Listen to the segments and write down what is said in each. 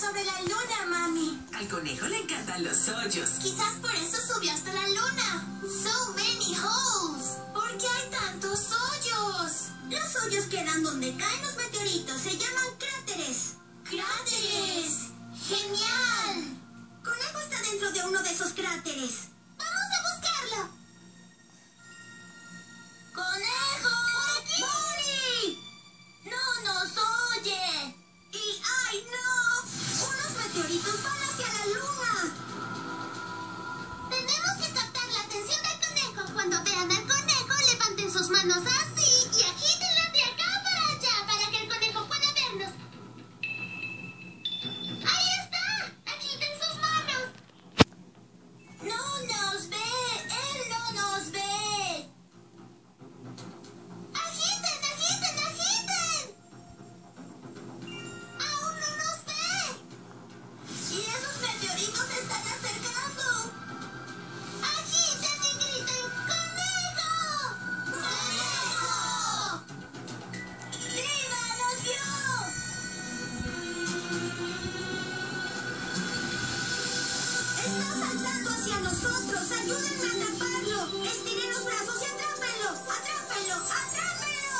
sobre la luna, mami. Al conejo le encantan los hoyos. Quizás por eso subió hasta la luna. So many holes. ¿Por qué hay tantos hoyos? Los hoyos quedan donde caen los meteoritos. Se llaman cráteres. ¡Cráteres! ¡Genial! Conejo está dentro de uno de esos cráteres. Levanten nosotros, ayúdenme a atraparlo. Estiren los brazos y atrápenlo, atrápenlo, atrápenlo.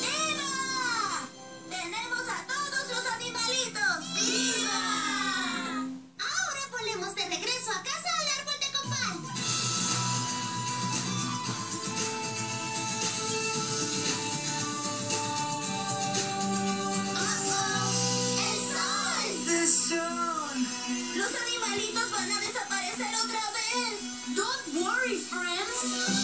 ¡Viva! Tenemos a todos los animalitos. ¡Viva! Ahora ponemos de regreso a casa al árbol de copal. Bye.